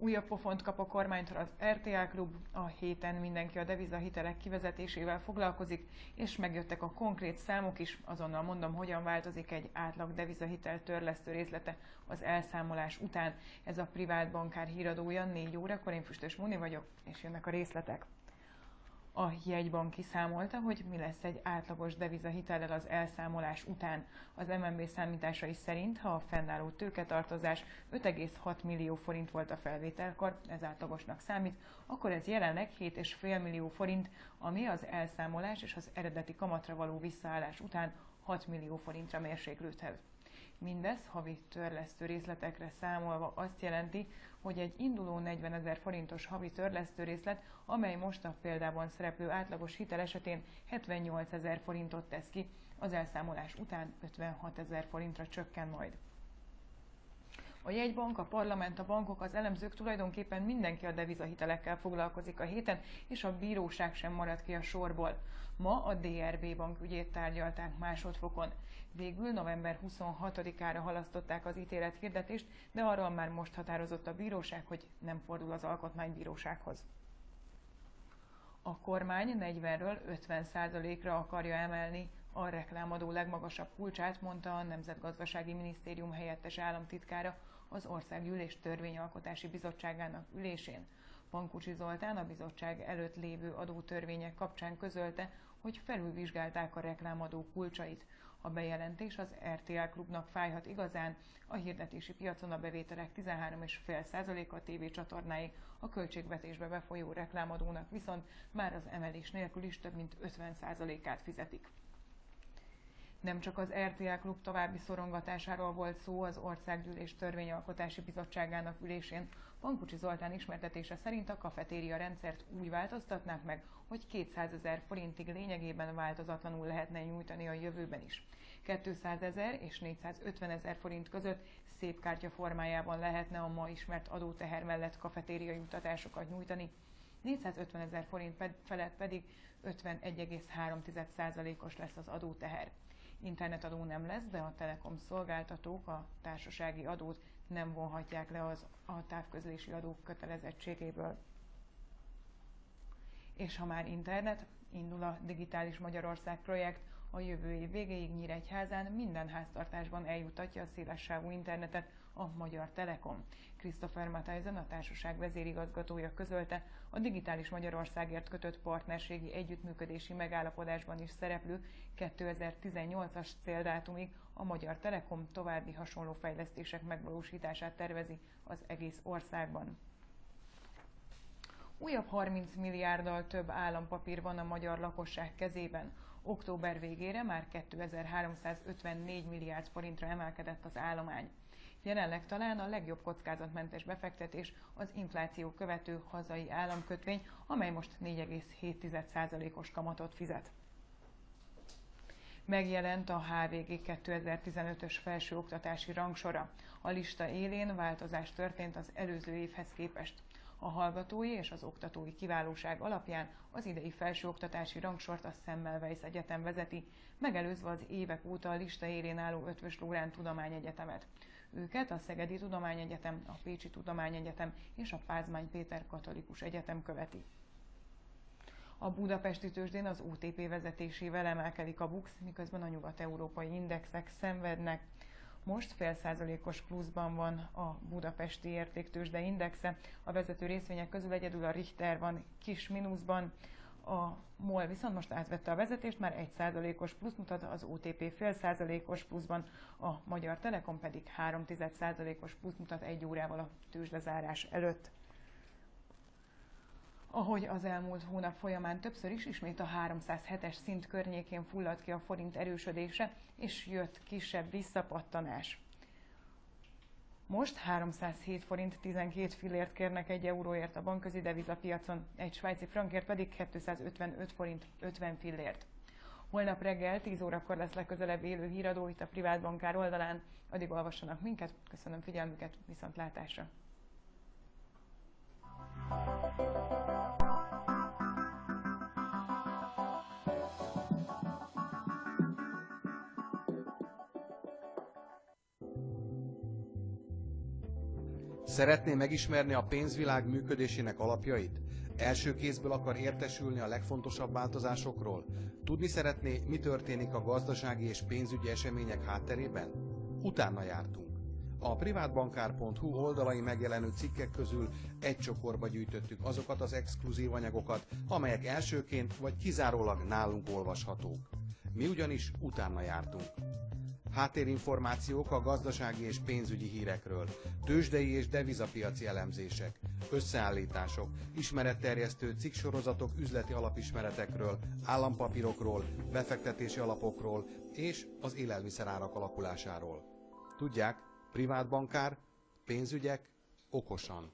Újabb pofont kap a kormánytól az RTA Klub, a héten mindenki a devizahitelek kivezetésével foglalkozik, és megjöttek a konkrét számok is, azonnal mondom, hogyan változik egy átlag devizahitel törlesztő részlete az elszámolás után. Ez a privát bankár híradója 4 órakor, én Füstös Muni vagyok, és jönnek a részletek. A jegybank kiszámolta, hogy mi lesz egy átlagos devizahitellel az elszámolás után. Az MNB számításai szerint, ha a fennálló tőketartozás 5,6 millió forint volt a felvételkor, ez átlagosnak számít, akkor ez jelenleg 7,5 millió forint, ami az elszámolás és az eredeti kamatra való visszaállás után 6 millió forintra mérséklődhet. Mindez havi törlesztő részletekre számolva azt jelenti, hogy egy induló 40 ezer forintos havi törlesztő részlet, amely most a példában szereplő átlagos hitel esetén 78 ezer forintot tesz ki, az elszámolás után 56 ezer forintra csökken majd. A jegybank, a parlament, a bankok, az elemzők tulajdonképpen mindenki a devizahitelekkel foglalkozik a héten, és a bíróság sem marad ki a sorból. Ma a DRB bank ügyét tárgyalták másodfokon. Végül november 26-ára halasztották az ítélet hirdetést, de arról már most határozott a bíróság, hogy nem fordul az alkotmánybírósághoz. A kormány 40-ről 50 ra akarja emelni a reklámadó legmagasabb kulcsát, mondta a Nemzetgazdasági Minisztérium helyettes államtitkára az Országgyűlés Törvényalkotási Bizottságának ülésén. Pankucsi Zoltán a bizottság előtt lévő adótörvények kapcsán közölte, hogy felülvizsgálták a reklámadó kulcsait. A bejelentés az RTL klubnak fájhat igazán, a hirdetési piacon a bevételek 13,5%-a TV csatornái, a költségvetésbe befolyó reklámadónak viszont már az emelés nélkül is több mint 50%-át fizetik. Nem csak az RTL Klub további szorongatásáról volt szó az Országgyűlés Törvényalkotási Bizottságának ülésén. Pankucsi Zoltán ismertetése szerint a kafetéria rendszert úgy változtatnák meg, hogy 200 ezer forintig lényegében változatlanul lehetne nyújtani a jövőben is. 200 ezer és 450 ezer forint között szép kártya formájában lehetne a ma ismert adóteher mellett kafetéria jutatásokat nyújtani, 450 ezer forint felett pedig 51,3%-os lesz az adóteher. Internetadó nem lesz, de a telekom szolgáltatók a társasági adót nem vonhatják le az a távközlési adók kötelezettségéből. És ha már internet, indul a Digitális Magyarország projekt, a jövő év végéig Nyíregyházán minden háztartásban eljutatja a szélessávú internetet a Magyar Telekom. Christopher Matthijsen, a társaság vezérigazgatója közölte, a Digitális Magyarországért kötött partnerségi együttműködési megállapodásban is szereplő 2018-as céldátumig a Magyar Telekom további hasonló fejlesztések megvalósítását tervezi az egész országban. Újabb 30 milliárddal több állampapír van a magyar lakosság kezében. Október végére már 2354 milliárd forintra emelkedett az állomány. Jelenleg talán a legjobb kockázatmentes befektetés az infláció követő hazai államkötvény, amely most 4,7%-os kamatot fizet. Megjelent a HVG 2015-ös felsőoktatási rangsora. A lista élén változás történt az előző évhez képest. A hallgatói és az oktatói kiválóság alapján az idei felsőoktatási rangsort a Semmelweis Egyetem vezeti, megelőzve az évek óta a lista élén álló Ötvös Lórán Tudományegyetemet. Őket a Szegedi Tudományegyetem, a Pécsi Tudományegyetem és a Pázmány Péter Katolikus Egyetem követi. A budapesti tőzsdén az OTP vezetésével emelkedik a BUX, miközben a nyugat-európai indexek szenvednek. Most fél százalékos pluszban van a budapesti értéktősde indexe. A vezető részvények közül egyedül a Richter van kis mínuszban. A MOL viszont most átvette a vezetést, már 1 százalékos plusz mutat, az OTP fél százalékos pluszban, a Magyar Telekom pedig 3 százalékos plusz mutat egy órával a tőzsdezárás előtt. Ahogy az elmúlt hónap folyamán többször is ismét a 307-es szint környékén fulladt ki a forint erősödése, és jött kisebb visszapattanás. Most 307 forint 12 fillért kérnek egy euróért a bankközi devizapiacon, egy svájci frankért pedig 255 forint 50 fillért. Holnap reggel 10 órakor lesz legközelebb élő híradó itt a privát bankár oldalán. Addig olvassanak minket, köszönöm figyelmüket, viszontlátásra! Szeretné megismerni a pénzvilág működésének alapjait? Első kézből akar értesülni a legfontosabb változásokról? Tudni szeretné, mi történik a gazdasági és pénzügyi események hátterében? Utána jártunk. A privátbankár.hu oldalai megjelenő cikkek közül egy csokorba gyűjtöttük azokat az exkluzív anyagokat, amelyek elsőként vagy kizárólag nálunk olvashatók. Mi ugyanis utána jártunk. Háttérinformációk a gazdasági és pénzügyi hírekről, tőzsdei és devizapiaci elemzések, összeállítások, ismeretterjesztő cikksorozatok üzleti alapismeretekről, állampapírokról, befektetési alapokról és az élelmiszerárak alakulásáról. Tudják, privátbankár, pénzügyek, okosan.